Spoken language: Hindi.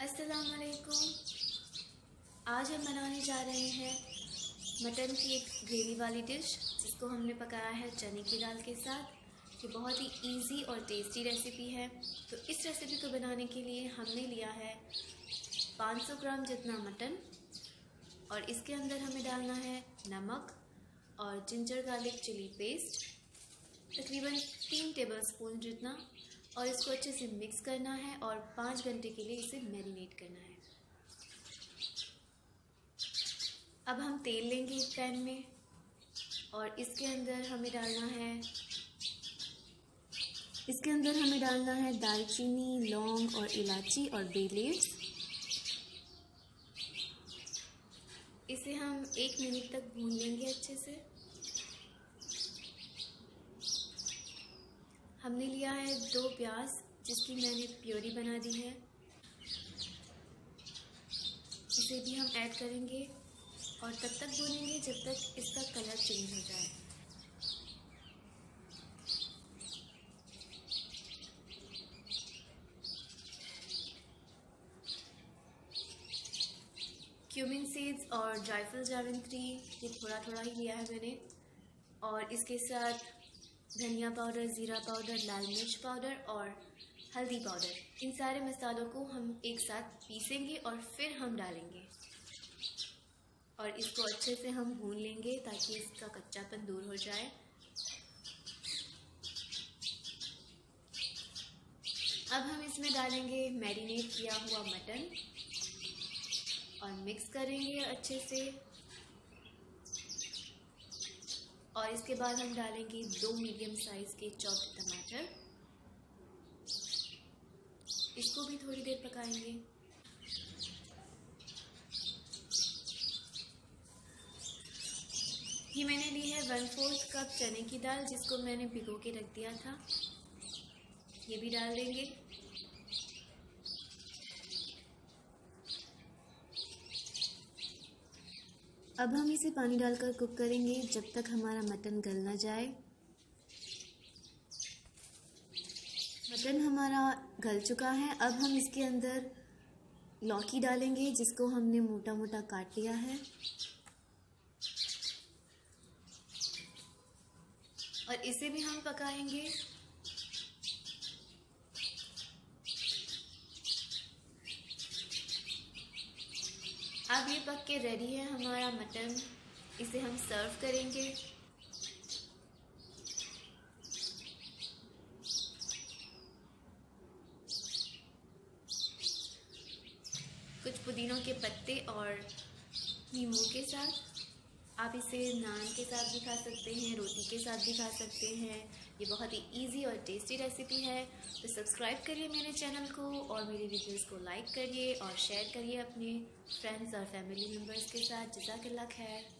असलकुम आज हम बनाने जा रहे हैं मटन की एक ग्रेवी वाली डिश, जिसको हमने पकाया है चने की दाल के साथ। ये बहुत ही इजी और टेस्टी रेसिपी है। तो इस रेसिपी को बनाने के लिए हमने लिया है 500 ग्राम जितना मटन, और इसके अंदर हमें डालना है नमक और जिंजर गार्लिक चिली पेस्ट, तकरीबन तीन टेबल स्पून जितना और इसको अच्छे से मिक्स करना है और पाँच घंटे के लिए इसे मैरिनेट करना है। अब हम तेल लेंगे इस पैन में और इसके अंदर हमें डालना है, इसके अंदर हमें डालना है दालचीनी, लौंग और इलायची और बेलीव्स इसे हम एक मिनट तक भून लेंगे अच्छे से। हमने लिया है दो प्याज, जिसकी मैंने प्योरी बना दी है। इसे भी हम ऐड करेंगे और तब तक भूनेंगे जब तक इसका कलर चेंज हो जाए। क्यूमिन सीड्स और जायफल जावित्री, ये थोड़ा थोड़ा ही लिया है मैंने। और इसके साथ धनिया पाउडर, ज़ीरा पाउडर, लाल मिर्च पाउडर और हल्दी पाउडर। इन सारे मसालों को हम एक साथ पीसेंगे और फिर हम डालेंगे। और इसको अच्छे से हम भून लेंगे ताकि इसका कच्चापन दूर हो जाए। अब हम इसमें डालेंगे मैरिनेट किया हुआ मटन और मिक्स करेंगे अच्छे से। और इसके बाद हम डालेंगे दो मीडियम साइज़ के चॉप टमाटर। इसको भी थोड़ी देर पकाएँगे। ये मैंने ली है वन फोर्थ कप चने की दाल, जिसको मैंने भिगो के रख दिया था। ये भी डाल देंगे। अब हम इसे पानी डालकर कुक करेंगे जब तक हमारा मटन गल ना जाए। मटन हमारा गल चुका है। अब हम इसके अंदर लौकी डालेंगे, जिसको हमने मोटा मोटा काट लिया है। और इसे भी हम पकाएँगे। अब ये पक के रेडी है हमारा मटन। इसे हम सर्व करेंगे। कुछ पुदीनों के पत्ते और नींबू के साथ। आप इसे नान के साथ भी खा सकते हैं, रोटी के साथ भी खा सकते हैं। ये बहुत ही इजी और टेस्टी रेसिपी है। तो सब्सक्राइब करिए मेरे चैनल को और मेरे वीडियोस को लाइक करिए और शेयर करिए अपने फ्रेंड्स और फैमिली मेंबर्स के साथ। जजाकल्ला खैर।